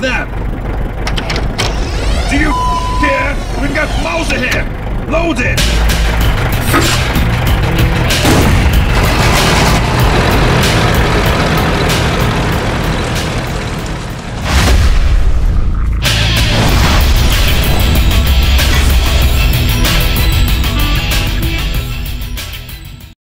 was that? Do you care? We've got Mauser here! Loaded!